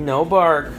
No bark.